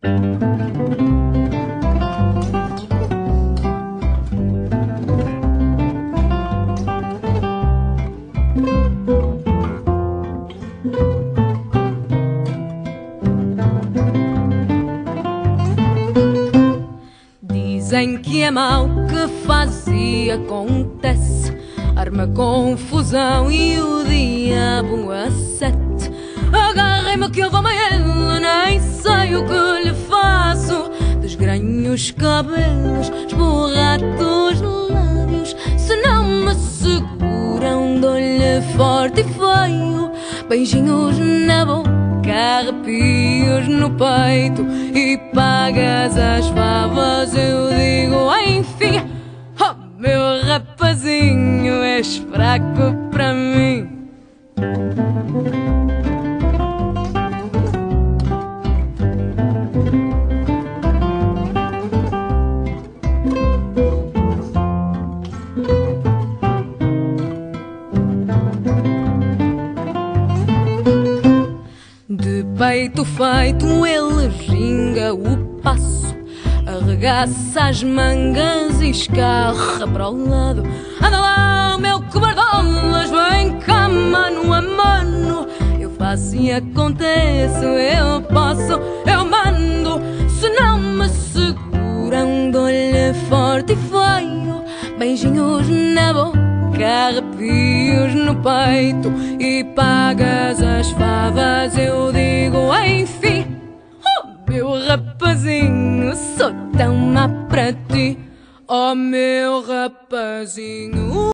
Dizem que é mau que faz e acontece. Arma confusão e o diabo a sete Agarrem-me que eu vou faço Desgranho os cabelos, esborrato os lábios Se não me seguram, dou-lhe forte e feio Beijinhos na boca arrepios no peito e pagas as favas, eu digo enfim, oh meu rapazinho, és fraco peito feito ele ginga o passo Arregaça as mangas e escarra para o lado. Anda lá, meu cobardolas, vem cá mano a mano. Eu faço e acontece, eu posso, eu mando. Se não boca arrepios no peito e pagas as favas, eu digo enfim. Oh, meu rapazinho, sou tão má para ti. Oh, meu rapazinho.